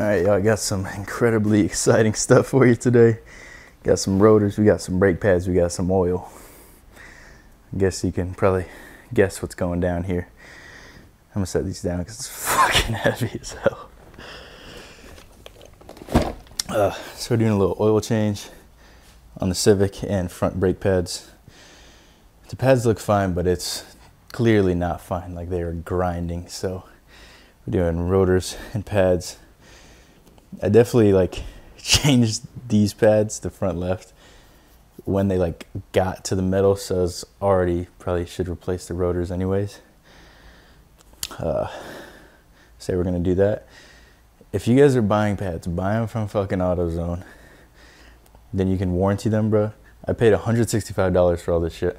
All right, y'all, I got some incredibly exciting stuff for you today. Got some rotors, we got some brake pads, we got some oil. I guess you can probably guess what's going down here. I'm gonna set these down because it's fucking heavy as hell. Uh, so we're doing a little oil change on the Civic and front brake pads. The pads look fine, but it's clearly not fine. Like they are grinding. So we're doing rotors and pads. I definitely like changed these pads the front left when they like got to the metal. So I was already probably should replace the rotors anyways. Uh, say we're gonna do that if you guys are buying pads, buy them from fucking AutoZone. Then you can warranty them, bro. I paid $165 for all this shit.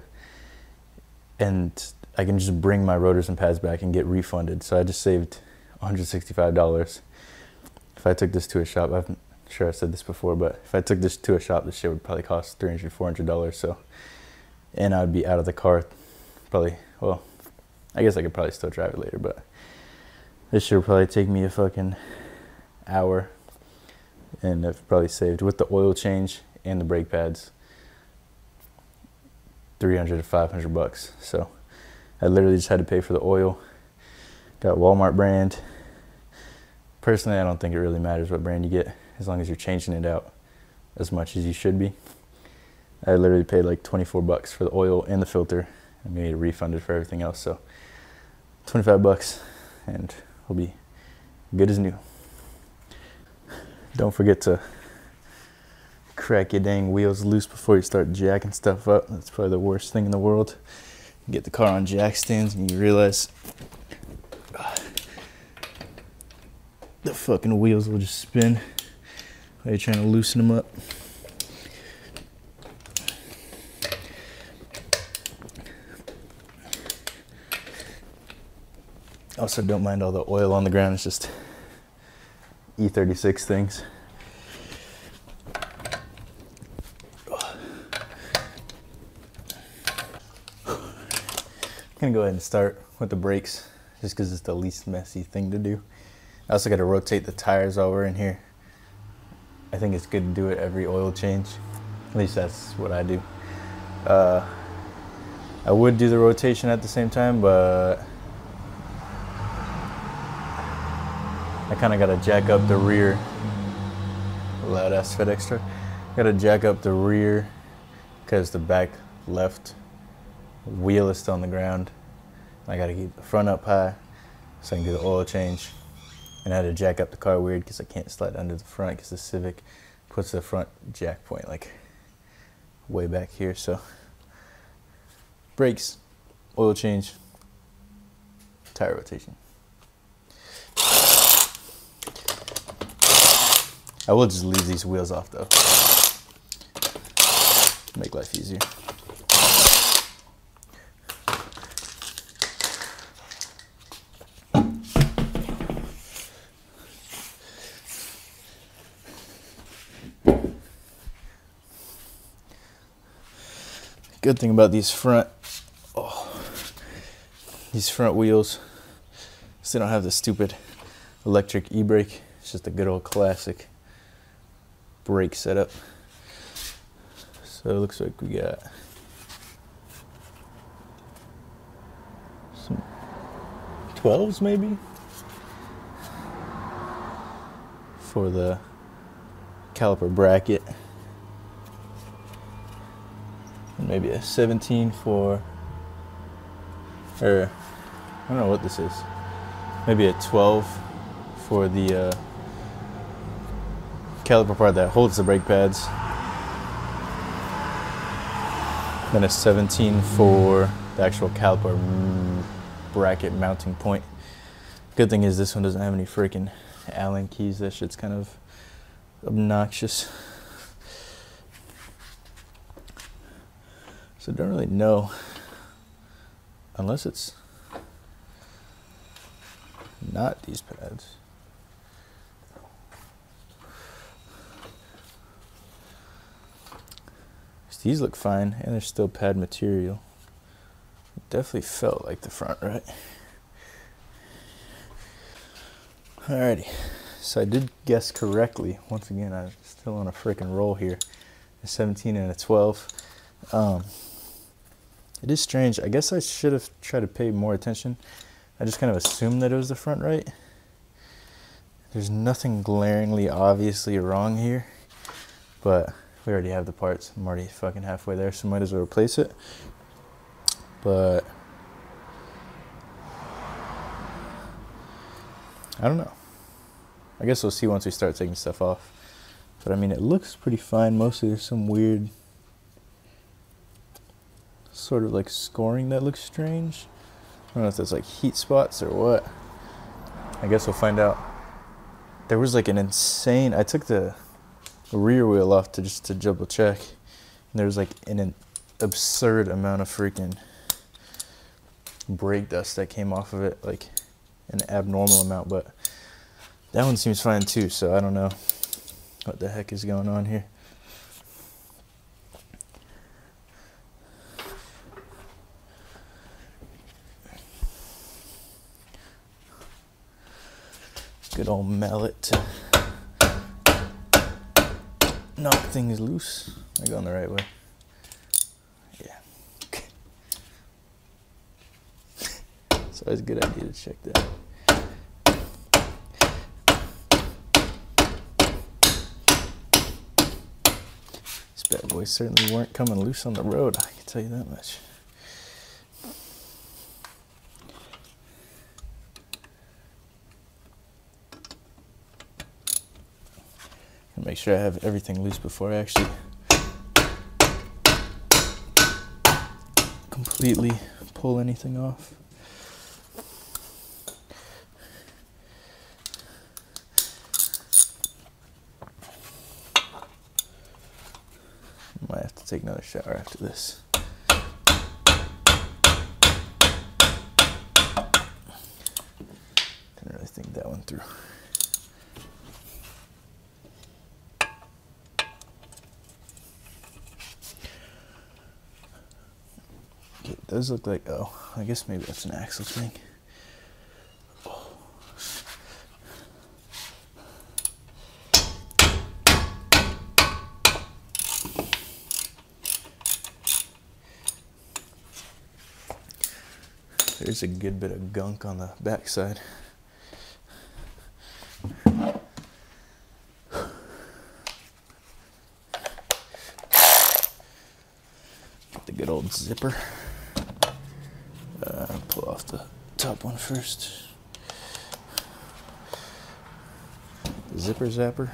And I can just bring my rotors and pads back and get refunded. So I just saved $165. If I took this to a shop, I'm sure I said this before, but if I took this to a shop, this shit would probably cost $300, $400. So, and I'd be out of the car probably, well, I guess I could probably still drive it later, but this shit would probably take me a fucking hour and I've probably saved with the oil change and the brake pads 300 to 500 bucks so I literally just had to pay for the oil got Walmart brand personally I don't think it really matters what brand you get as long as you're changing it out as much as you should be I literally paid like 24 bucks for the oil and the filter and made it refunded for everything else so 25 bucks and we'll be good as new don't forget to crack your dang wheels loose before you start jacking stuff up. That's probably the worst thing in the world. You get the car on jack stands and you realize the fucking wheels will just spin while you're trying to loosen them up. Also, don't mind all the oil on the ground. It's just E36 things. I'm gonna go ahead and start with the brakes just because it's the least messy thing to do. I also got to rotate the tires over in here. I think it's good to do it every oil change. At least that's what I do. Uh, I would do the rotation at the same time, but I kind of got to jack up the rear. Loud ass FedEx truck. Got to jack up the rear because the back left wheel is still on the ground. I got to keep the front up high so I can do the oil change. And I had to jack up the car weird because I can't slide under the front because the Civic puts the front jack point like way back here. So brakes, oil change, tire rotation. I will just leave these wheels off though. Make life easier. Good thing about these front, oh, these front wheels, is they don't have the stupid electric e-brake. It's just a good old classic brake setup. So it looks like we got some 12s maybe for the caliper bracket. And maybe a 17 for, or I don't know what this is. Maybe a 12 for the uh, caliper part that holds the brake pads. Then a 17 for the actual caliper bracket mounting point. Good thing is this one doesn't have any freaking Allen keys. That shit's kind of obnoxious. So I don't really know unless it's not these pads. These look fine, and they're still pad material. Definitely felt like the front, right? Alrighty, So I did guess correctly. Once again, I'm still on a freaking roll here. A 17 and a 12. Um, it is strange. I guess I should have tried to pay more attention. I just kind of assumed that it was the front right. There's nothing glaringly obviously wrong here, but we already have the parts. I'm already fucking halfway there, so might as well replace it. But I don't know. I guess we'll see once we start taking stuff off. But I mean, it looks pretty fine. Mostly there's some weird sort of like scoring that looks strange. I don't know if that's like heat spots or what. I guess we'll find out. There was like an insane. I took the rear wheel off to just to double check, and there was like an, an absurd amount of freaking brake dust that came off of it, like an abnormal amount. But that one seems fine too. So I don't know what the heck is going on here. Good old mallet to knock things loose. Am I going the right way? Yeah. So it's always a good idea to check that. These bad boys certainly weren't coming loose on the road, I can tell you that much. Make sure I have everything loose before I actually completely pull anything off. Might have to take another shower after this. Didn't really think that one through. Does look like, oh, I guess maybe that's an axle thing. There's a good bit of gunk on the backside. The good old zipper. Uh, pull off the one first. Zipper zapper.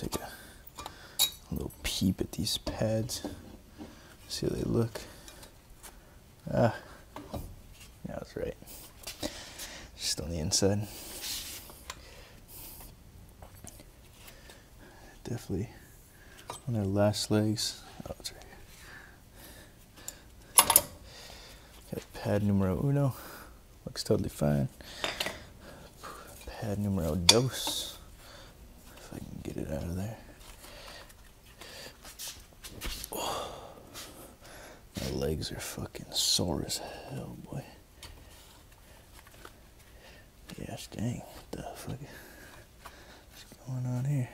take a, a little peep at these pads, see how they look. Ah, yeah, that's right. Just on the inside. Definitely on their last legs. Oh, it's right here. Got pad numero uno. Looks totally fine. Pad numero dos if I can get it out of there. My legs are fucking sore as hell, boy. Gosh dang, what the fuck is going on here?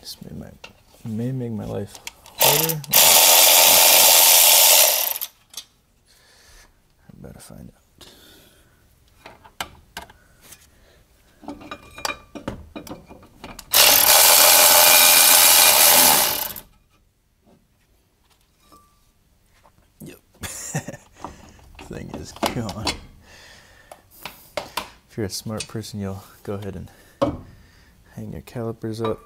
This may, my, may make my life harder. I better find out. Yep. Thing is gone. If you're a smart person, you'll go ahead and hang your calipers up.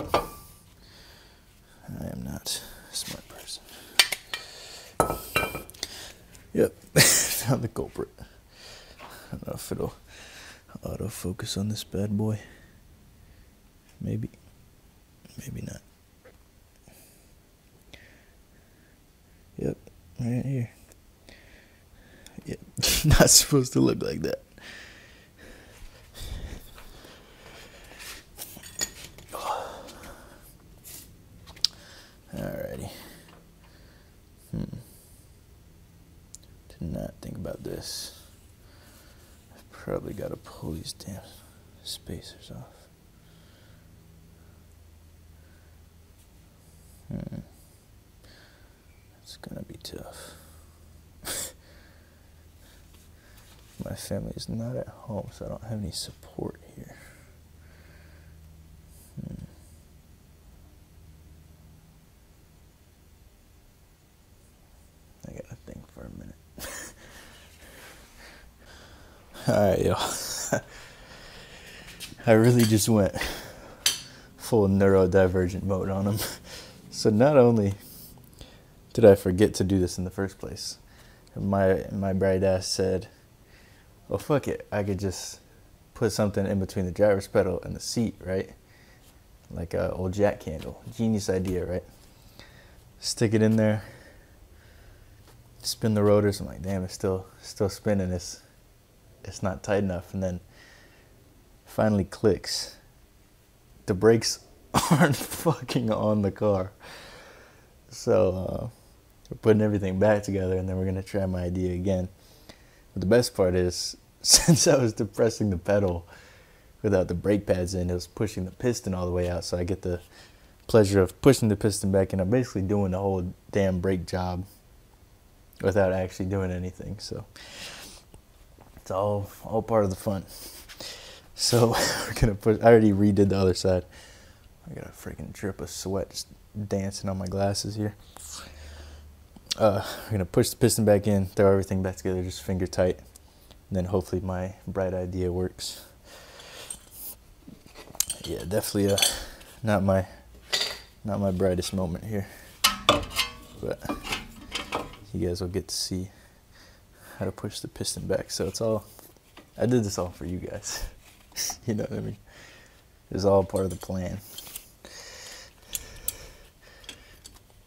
I am not a smart person. Yep, found the culprit. I don't know if it'll autofocus on this bad boy. Maybe. Maybe not. Yep, right here. Yep, not supposed to look like that. Alrighty. Hmm. Did not think about this. I've probably got to pull these damn spacers off. Hmm. It's gonna be tough. My family is not at home, so I don't have any support here. Hmm. I gotta think for a minute. Alright, yo. I really just went full neurodivergent mode on him. So not only did I forget to do this in the first place, my my bright ass said, "Well, fuck it, I could just put something in between the driver's pedal and the seat, right? Like a old jack candle. Genius idea, right? Stick it in there, spin the rotors. I'm like, damn, it's still still spinning. It's it's not tight enough, and then finally clicks. The brakes aren't fucking on the car. So uh, we're putting everything back together, and then we're gonna try my idea again. But the best part is, since I was depressing the pedal without the brake pads in, it was pushing the piston all the way out. So I get the pleasure of pushing the piston back, and I'm basically doing the whole damn brake job without actually doing anything. So it's all all part of the fun. So we're gonna put. I already redid the other side. I got a freaking drip of sweat just dancing on my glasses here. Uh, we're gonna push the piston back in, throw everything back together, just finger tight, and then hopefully my bright idea works. Yeah, definitely uh, not my not my brightest moment here, but you guys will get to see how to push the piston back. So it's all I did this all for you guys. you know what I mean? It's all part of the plan.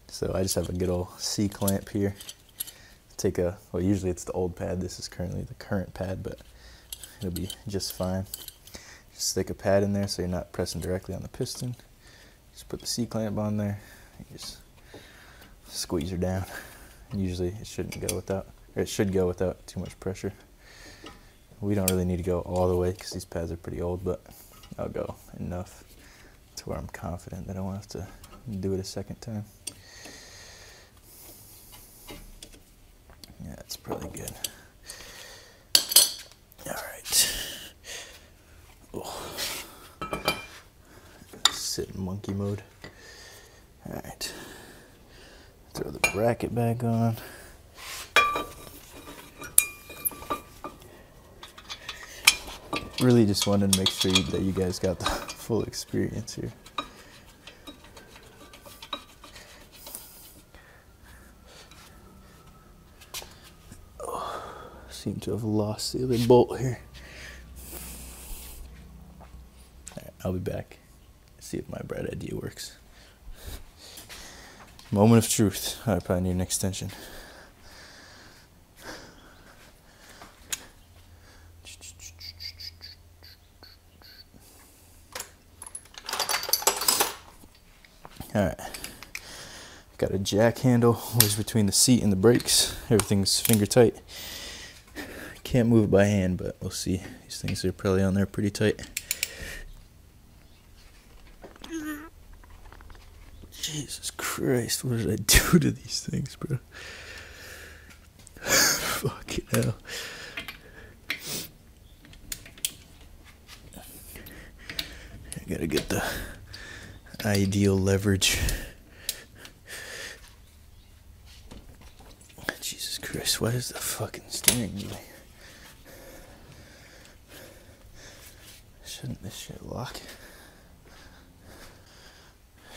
So I just have a good old C clamp here. Take a, well usually it's the old pad, this is currently the current pad, but it'll be just fine. Just stick a pad in there so you're not pressing directly on the piston. Just put the C clamp on there, just squeeze her down. Usually it shouldn't go without, or it should go without too much pressure. We don't really need to go all the way because these pads are pretty old, but I'll go enough to where I'm confident that I won't have to do it a second time. Yeah, it's probably good. All right. Oh. Sit in monkey mode. All right. Throw the bracket back on. Really just wanted to make sure that you guys got the full experience here. Oh, seem to have lost the other bolt here. Right, I'll be back. See if my bright idea works. Moment of truth. I probably need an extension. Alright. Got a jack handle, which between the seat and the brakes. Everything's finger tight. Can't move it by hand, but we'll see. These things are probably on there pretty tight. Jesus Christ, what did I do to these things, bro? Fucking hell. I gotta get the ideal leverage. Jesus Christ, why is the fucking steering wheel? Shouldn't this shit lock?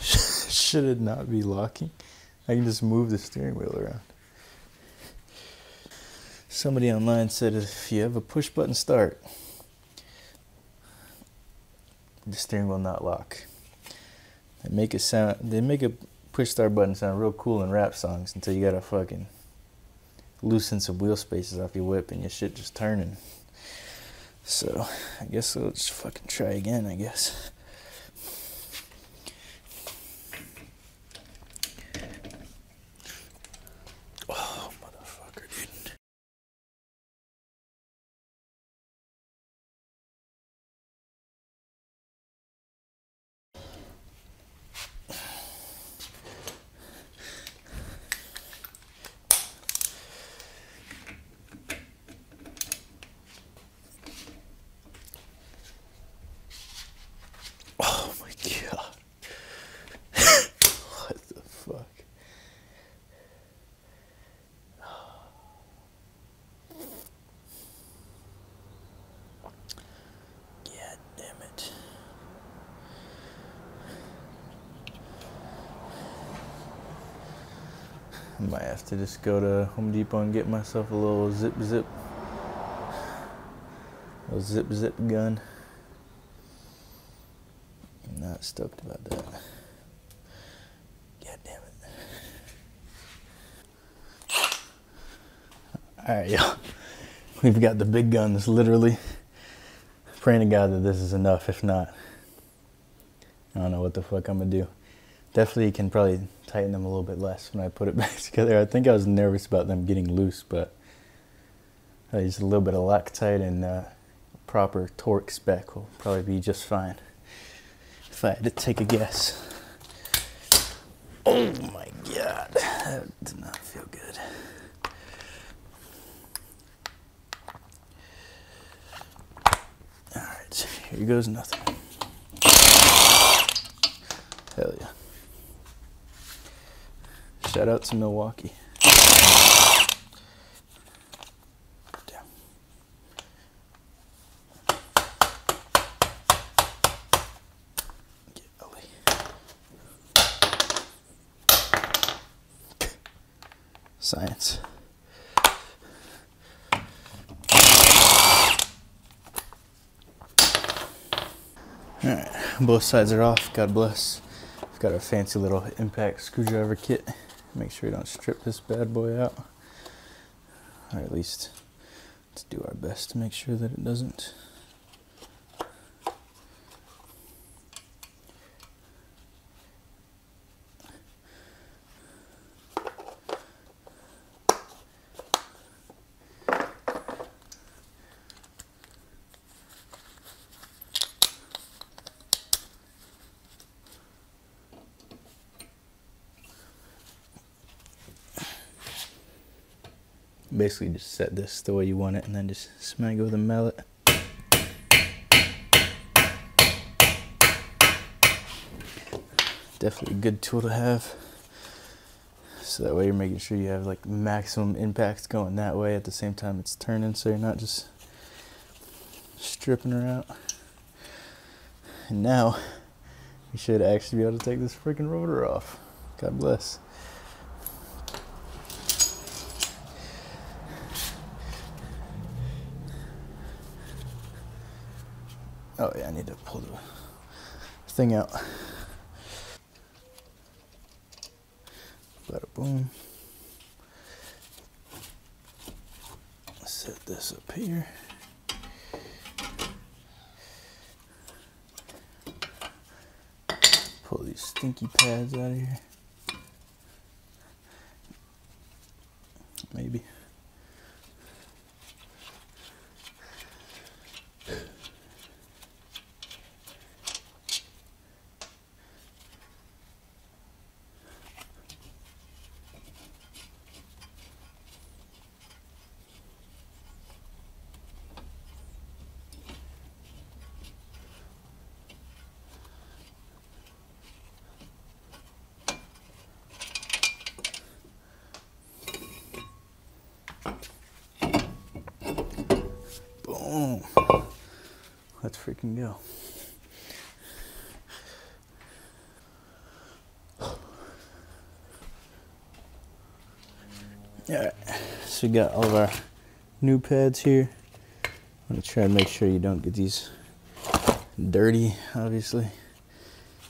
Should it not be locking? I can just move the steering wheel around. Somebody online said if you have a push button start, the steering will not lock. They make it sound. They make a push start button sound real cool in rap songs until you gotta fucking loosen some wheel spaces off your whip and your shit just turning. So I guess I'll just fucking try again. I guess. Oh, motherfucker, dude. Oh my god. what the fuck? God damn it. I might have to just go to Home Depot and get myself a little zip zip. A zip zip gun. I'm not stoked about that. God damn it. Alright, y'all. We've got the big guns, literally. Praying to God that this is enough. If not, I don't know what the fuck I'm gonna do. Definitely can probably tighten them a little bit less when I put it back together. I think I was nervous about them getting loose, but uh, just a little bit of Loctite and uh, proper torque spec will probably be just fine. If I had to take a guess. Oh my god, that did not feel good. Alright, here goes nothing. Hell yeah. Shout out to Milwaukee. Damn. Science. Alright, both sides are off. God bless. I've got a fancy little impact screwdriver kit. Make sure we don't strip this bad boy out. Or at least let's do our best to make sure that it doesn't. Basically, just set this the way you want it and then just smack it with a mallet. Definitely a good tool to have. So that way you're making sure you have like maximum impact going that way at the same time it's turning so you're not just stripping her out. And now we should actually be able to take this freaking rotor off. God bless. Oh yeah, I need to pull the thing out. Bada boom. Set this up here. Pull these stinky pads out of here. Maybe. Boom. Let's freaking go. Alright, so we got all of our new pads here. I'm gonna try and make sure you don't get these dirty, obviously.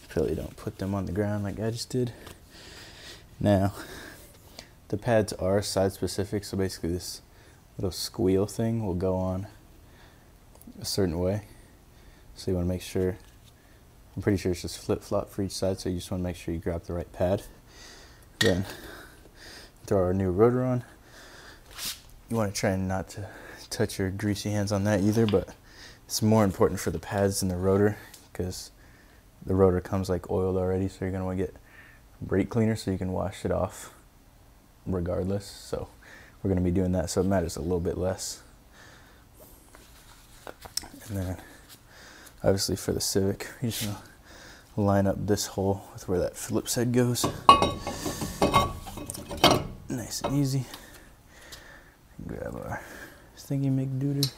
Probably don't put them on the ground like I just did. Now, the pads are side specific, so basically this little squeal thing will go on a certain way. So you want to make sure, I'm pretty sure it's just flip flop for each side, so you just want to make sure you grab the right pad. Then throw our new rotor on. You want to try not to touch your greasy hands on that either, but it's more important for the pads than the rotor because the rotor comes like oiled already, so you're going to want to get brake cleaner so you can wash it off regardless. So we're going to be doing that, so it matters a little bit less. And then obviously for the Civic, you just to line up this hole with where that Phillips head goes. Nice and easy. Grab our thingy McDooter.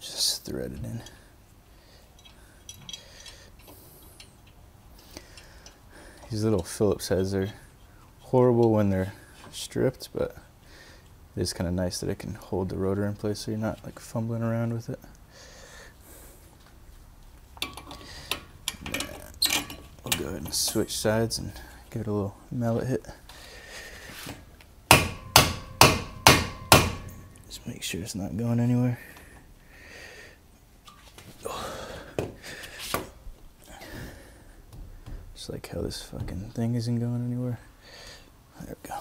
Just thread it in. These little Phillips heads are horrible when they're stripped, but it is kind of nice that it can hold the rotor in place so you're not like fumbling around with it. We'll go ahead and switch sides and give it a little mallet hit. Just make sure it's not going anywhere. Just like how this fucking thing isn't going anywhere. There we go.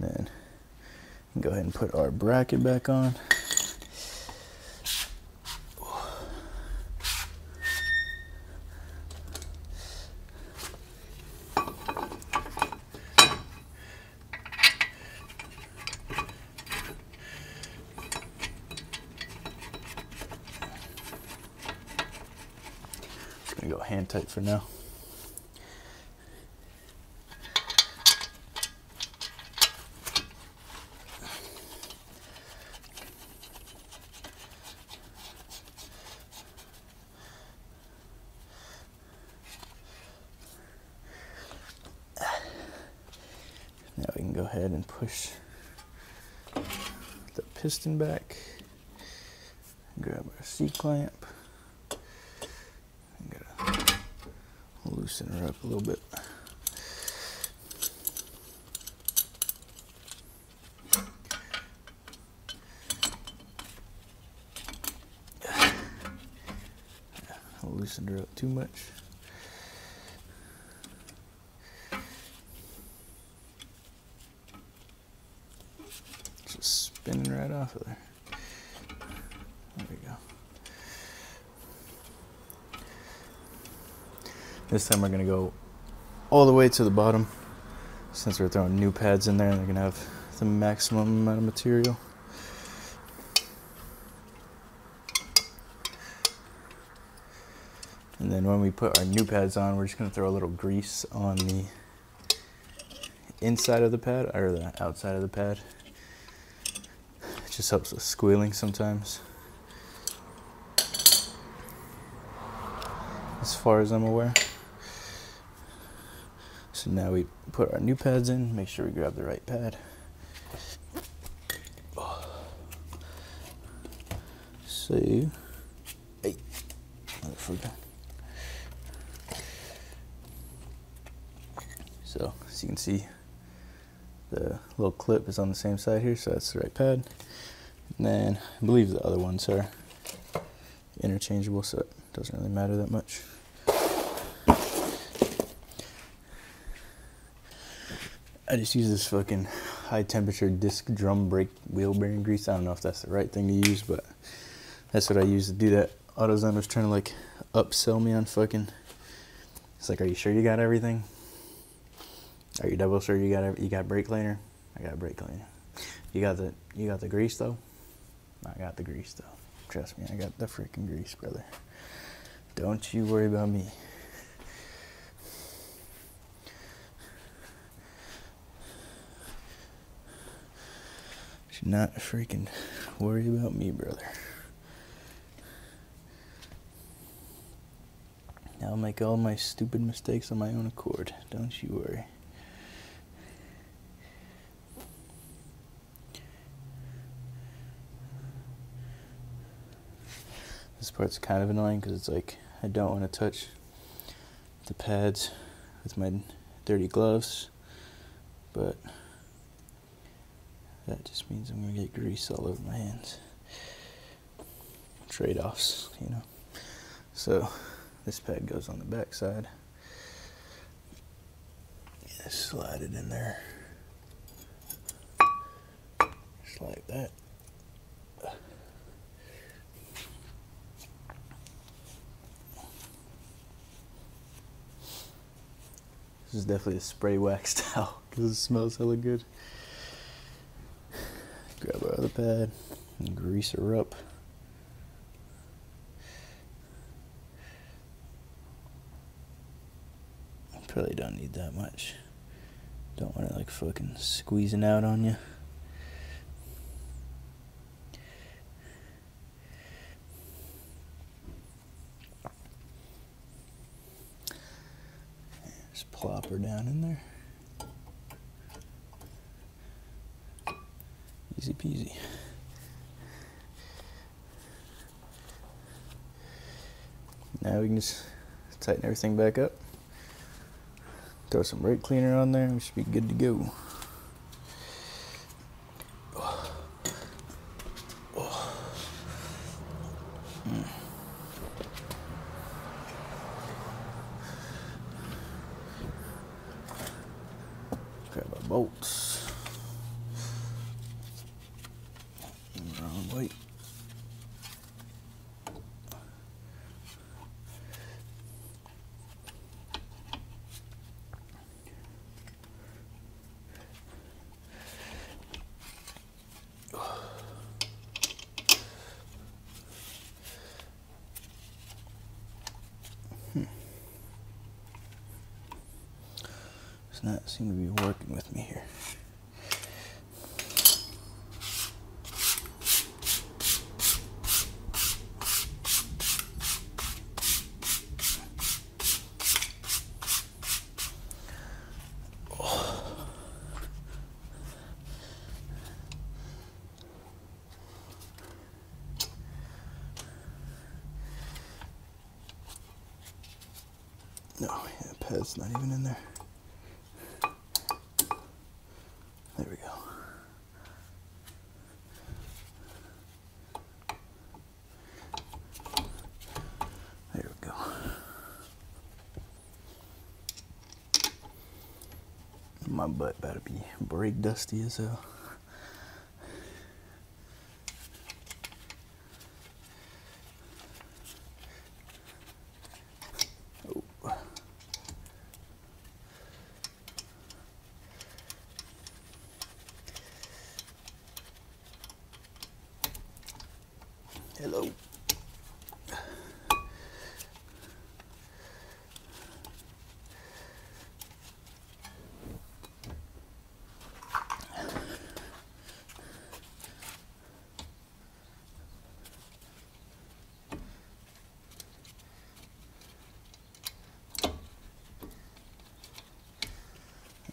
Then go ahead and put our bracket back on. Just gonna go hand tight for now. Now we can go ahead and push the piston back. Grab our C clamp. I'm gonna loosen her up a little bit. I loosened her up too much. Just spinning right off of there. There we go. This time we're gonna go all the way to the bottom since we're throwing new pads in there and they're gonna have the maximum amount of material. And then when we put our new pads on, we're just gonna throw a little grease on the inside of the pad or the outside of the pad. Just helps with squealing sometimes. As far as I'm aware. So now we put our new pads in, make sure we grab the right pad. So, hey. So, as you can see, the little clip is on the same side here, so that's the right pad. And then I believe the other ones are interchangeable, so it doesn't really matter that much. I just use this fucking high temperature disc drum brake wheel bearing grease. I don't know if that's the right thing to use, but that's what I use to do that. AutoZone was trying to like upsell me on fucking. It's like, are you sure you got everything? Are you double sure you got you got brake cleaner? I got brake cleaner. You got the you got the grease though. I got the grease though. Trust me, I got the freaking grease, brother. Don't you worry about me. Should not freaking worry about me, brother. I'll make all my stupid mistakes on my own accord. Don't you worry. Part's kind of annoying because it's like I don't want to touch the pads with my dirty gloves, but that just means I'm going to get grease all over my hands. Trade offs, you know. So this pad goes on the back side. Slide it in there. Just like that. This is definitely a spray wax towel because it smells hella good. Grab our other pad and grease her up. Probably don't need that much. Don't want it like fucking squeezing out on you. Just plop her down in there. Easy peasy. Now we can tighten everything back up. Throw some brake cleaner on there, we should be good to go. Grab our bolts. Wrong way. Not seem to be working with me here. No, yeah, pad's not even in. There we go. There we go. My butt better be brake dusty as hell. Oh. Hello.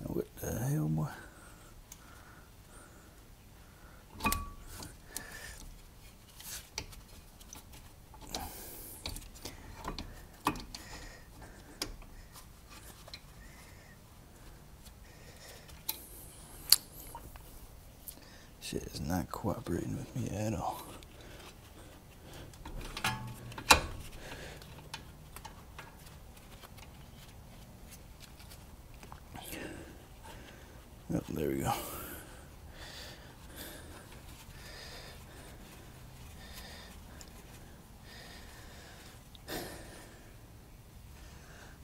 What the hell, boy? Shit is not cooperating with me at all. Yep, there we go.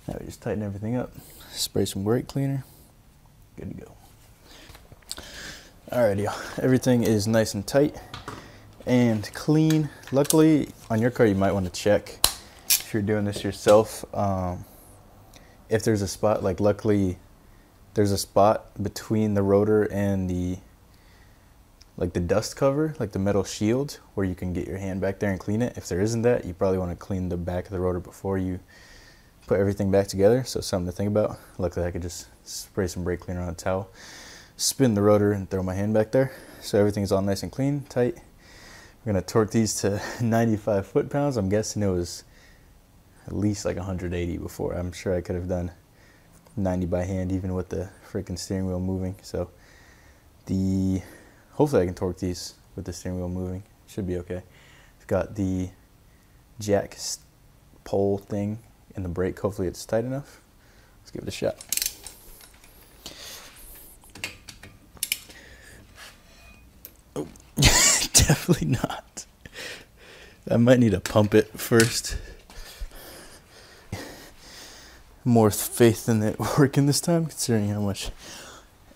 Now we just tighten everything up, spray some brake cleaner, good to go. Alrighty, everything is nice and tight and clean. Luckily, on your car, you might want to check if you're doing this yourself. Um, if there's a spot, like luckily, there's a spot between the rotor and the like the dust cover, like the metal shield, where you can get your hand back there and clean it. If there isn't that, you probably want to clean the back of the rotor before you put everything back together. So something to think about. Luckily, I could just spray some brake cleaner on a towel, spin the rotor, and throw my hand back there. So everything's all nice and clean, tight. We're gonna torque these to 95 foot pounds. I'm guessing it was at least like 180 before. I'm sure I could have done 90 by hand even with the freaking steering wheel moving. So the hopefully I can torque these with the steering wheel moving. Should be okay. I've got the jack pole thing in the brake. Hopefully it's tight enough. Let's give it a shot. Oh, definitely not. I might need to pump it first. More faith in it working this time, considering how much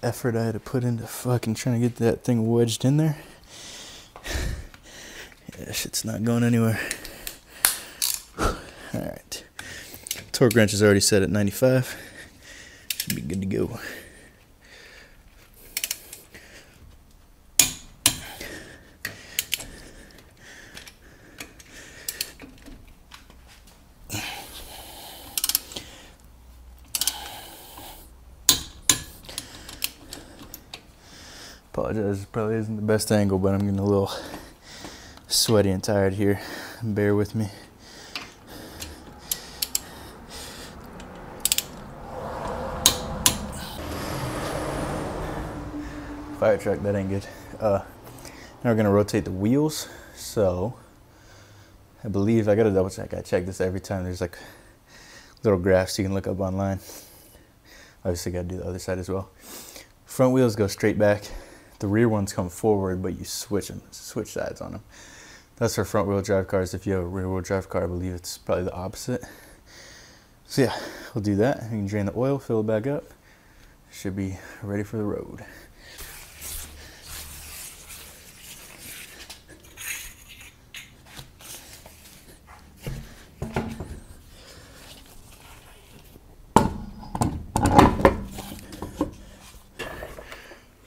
effort I had to put into fucking trying to get that thing wedged in there. Yeah, shit's not going anywhere. Alright. Torque wrench is already set at 95. Should be good to go. Apologize, probably isn't the best angle, but I'm getting a little sweaty and tired here. Bear with me. Fire truck, that ain't good. Uh, now we're gonna rotate the wheels. So, I believe, I gotta double check. I check this every time. There's like little graphs you can look up online. Obviously gotta do the other side as well. Front wheels go straight back. The rear ones come forward, but you switch them, switch sides on them. That's for front wheel drive cars. If you have a rear wheel drive car, I believe it's probably the opposite. So yeah, we'll do that. You can drain the oil, fill it back up. Should be ready for the road.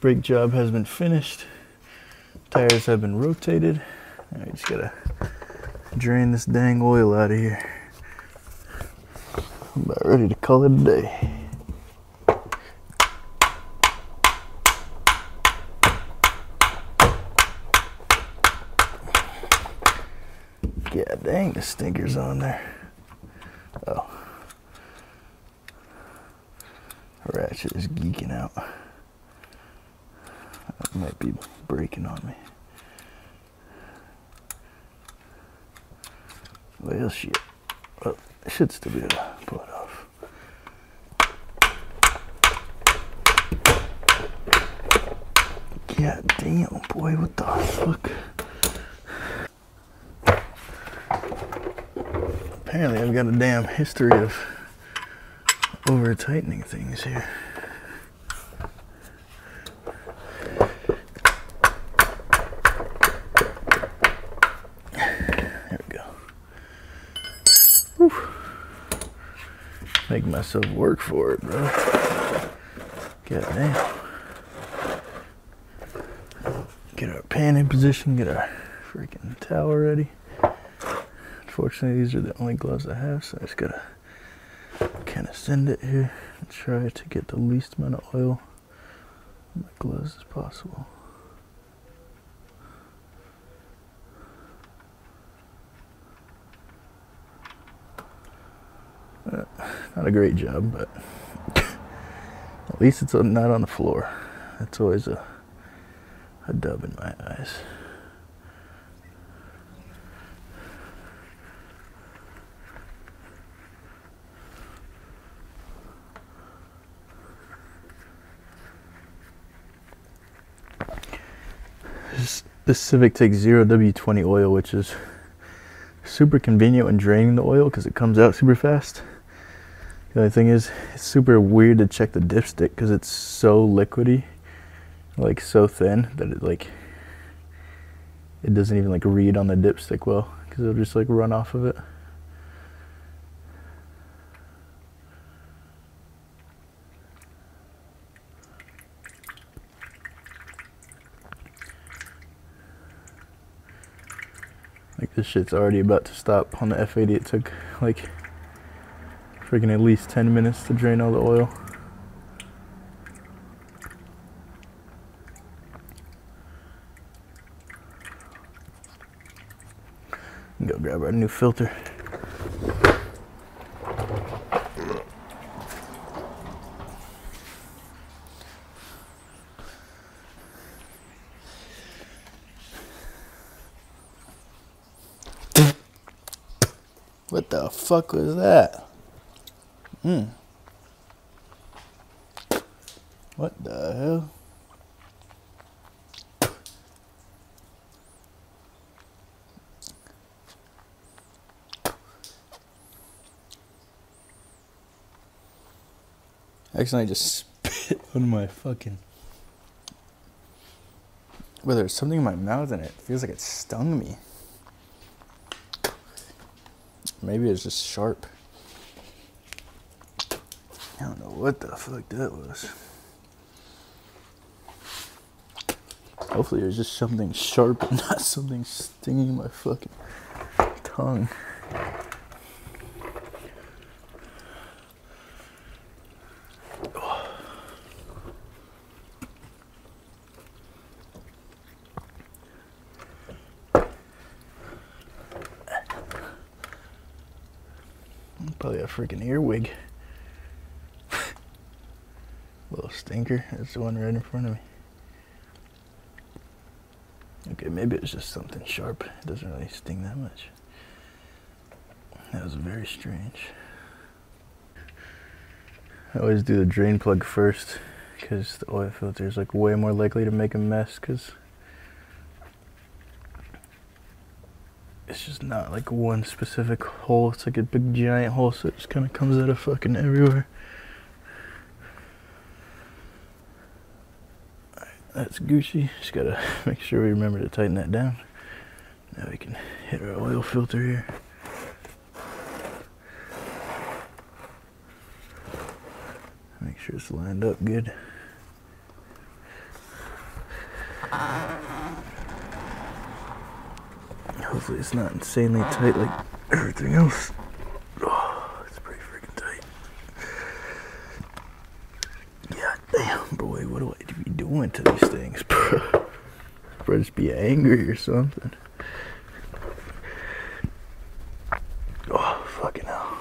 Brake job has been finished. Tires have been rotated. I just gotta drain this dang oil out of here. I'm about ready to call it a day. Yeah, dang, the stinker's on there. Oh. Ratchet is geeking out. Might be breaking on me. Well, shit. Well, should still be able to pull it off. God damn, boy, what the fuck? Apparently, I've got a damn history of over tightening things here. Myself work for it, bro. God damn. Get our pan in position, get our freaking towel ready. Unfortunately, these are the only gloves I have, so I just gotta kind of send it here and try to get the least amount of oil on my gloves as possible. Uh, not a great job, but at least it's not on the floor. That's always a, a dub in my eyes. This, this Civic takes zero W20 oil, which is super convenient when draining the oil because it comes out super fast. The other thing is, it's super weird to check the dipstick because it's so liquidy, like so thin that it like it doesn't even like read on the dipstick well because it'll just like run off of it. Like this shit's already about to stop on the F80. It took like freaking at least 10 minutes to drain all the oil. Go grab our new filter. What the fuck was that? Hmm. What the hell? Actually, I just spit on my fucking. Well, there's something in my mouth and it feels like it stung me. Maybe it's just sharp. I don't know what the fuck that was. Hopefully, it was just something sharp and not something stinging my fucking tongue. Probably a freaking earwig. Stinker. That's the one right in front of me. Okay, maybe it's just something sharp. It doesn't really sting that much. That was very strange. I always do the drain plug first because the oil filter is like way more likely to make a mess because it's just not like one specific hole. It's like a big giant hole, so it just kind of comes out of fucking everywhere. That's Gucci. Just gotta make sure we remember to tighten that down. Now we can hit our oil filter here. Make sure it's lined up good. Hopefully it's not insanely tight like everything else. Oh, it's pretty freaking tight. God damn, boy, what do I be doing to these things, bro? Bro, just be angry or something. Oh, fucking hell.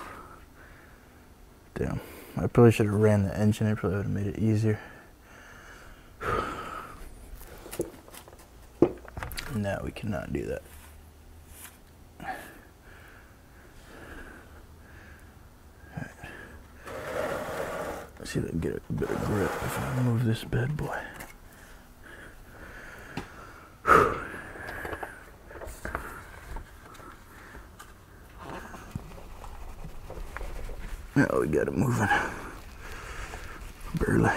Damn. I probably should have ran the engine. It probably would have made it easier. No, we cannot do that. Let's see if I can get a of grip if I move this bad boy. Now we got it moving. Barely.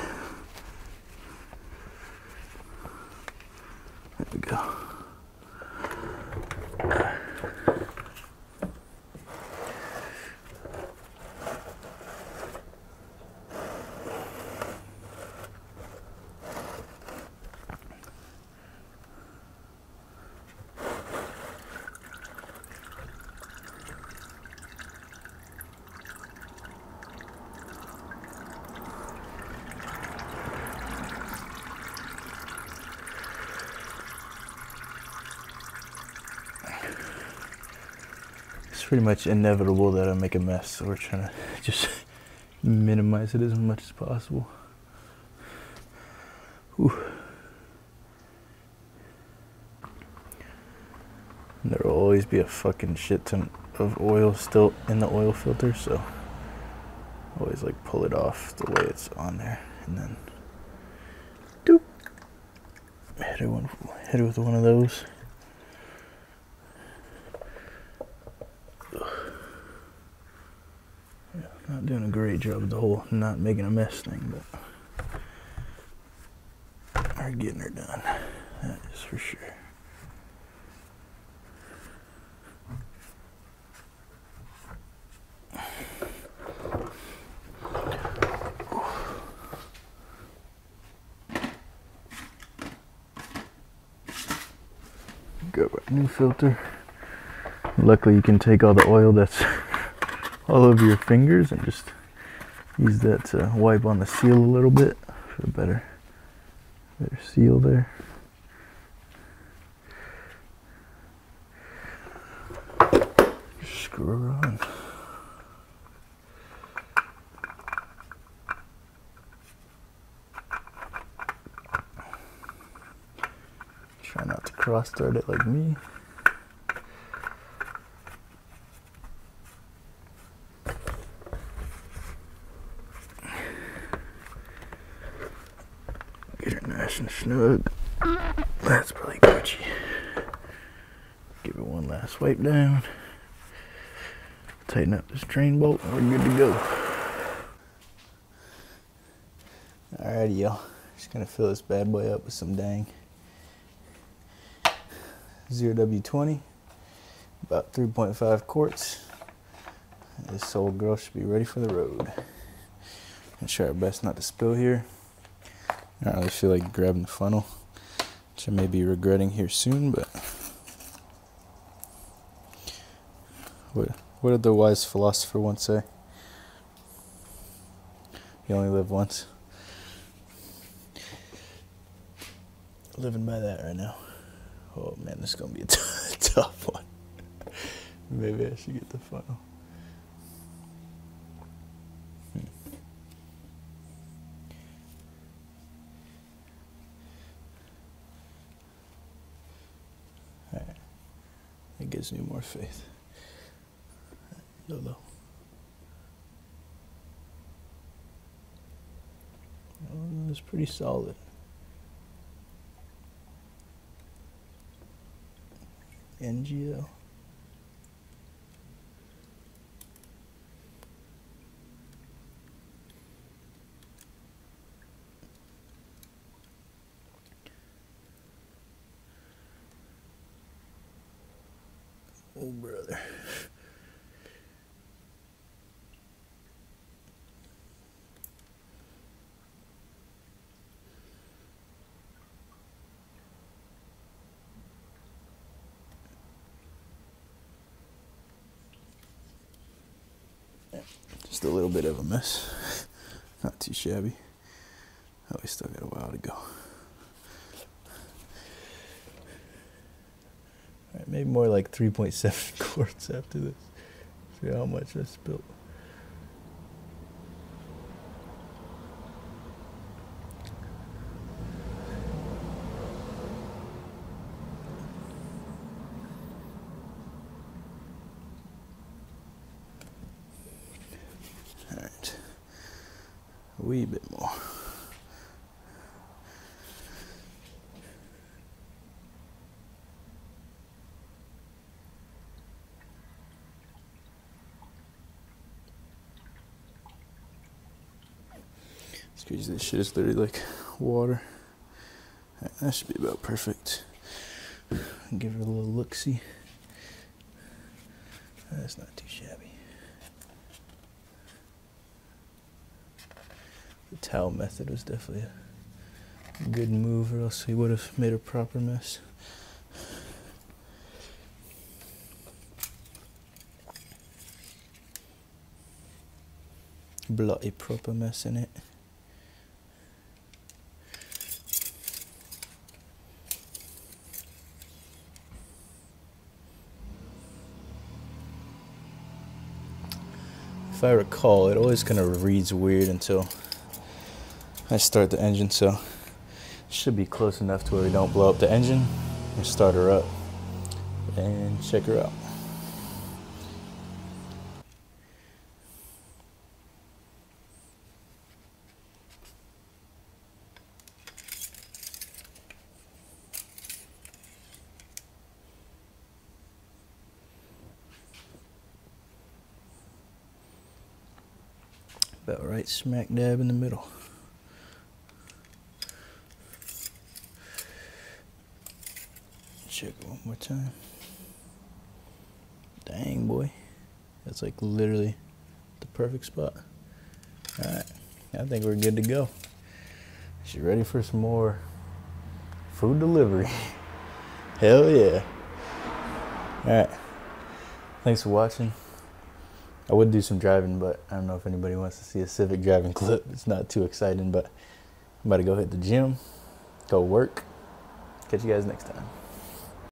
Pretty much inevitable that I make a mess, so we're trying to just minimize it as much as possible. Whew. There will always be a fucking shit ton of oil still in the oil filter, so always like pull it off the way it's on there and then doop hit it one hit it with one of those. Yeah, not doing a great job of the whole not making a mess thing, but we're getting her done. That is for sure. Got our new filter. Luckily, you can take all the oil that's all over your fingers and just use that to wipe on the seal a little bit for a better, better seal there. Screw on. Try not to cross thread it like me. Get her nice and snug. That's probably Gucci. Give it one last wipe down. Tighten up this drain bolt and we're good to go. Alrighty y'all, just gonna fill this bad boy up with some dang 0W20, about 3.5 quarts. This old girl should be ready for the road. And try our best not to spill here. I don't really feel like grabbing the funnel, which I may be regretting here soon, but what, what did the wise philosopher once say? You only live once. Living by that right now. Oh man, this is gonna be a tough one. Maybe I should get the funnel. It gives me more faith. YOLO. Oh, it's pretty solid. NGL. Oh, brother. A little bit of a mess. Not too shabby. Oh, we still got a while to go. Alright, maybe more like 3.7 quarts after this. See how much I spilled. Alright. A wee bit more. Crazy. This shit is literally like water. Alright, that should be about perfect. Give it a little look see. That's not too shabby. Towel method was definitely a good move, or else we would have made a proper mess. Bloody proper mess in it. If I recall, it always kind of reads weird until I start the engine, so it should be close enough to where we don't blow up the engine and start her up and check her out. About right smack dab in the middle. Check it one more time. Dang, boy. That's like literally the perfect spot. Alright, I think we're good to go. She ready for some more food delivery? Hell yeah. Alright, thanks for watching. I would do some driving, but I don't know if anybody wants to see a Civic driving clip. It's not too exciting, but I'm about to go hit the gym, go work. Catch you guys next time.